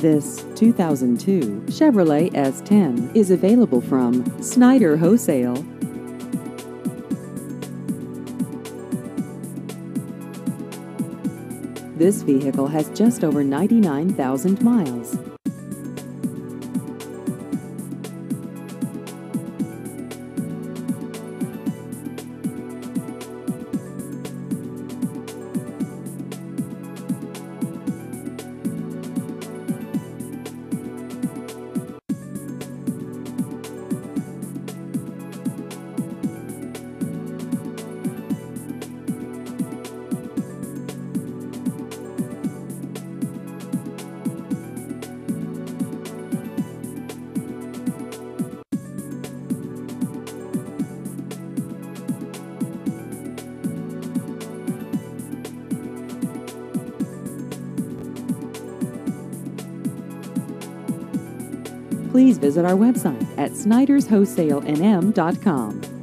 This 2002 Chevrolet S10 is available from Snider Wholesale. This vehicle has just over 99,000 miles. Please visit our website at sniderswholesalenm.com.